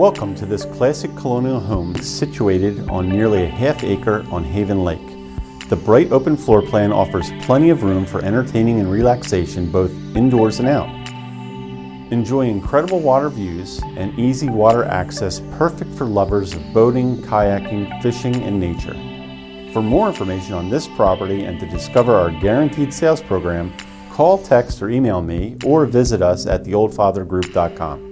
Welcome to this classic colonial home situated on nearly a half acre on Haven Lake. The bright open floor plan offers plenty of room for entertaining and relaxation both indoors and out. Enjoy incredible water views and easy water access perfect for lovers of boating, kayaking, fishing, and nature. For more information on this property and to discover our guaranteed sales program, call, text, or email me or visit us at theoldfathergroup.com.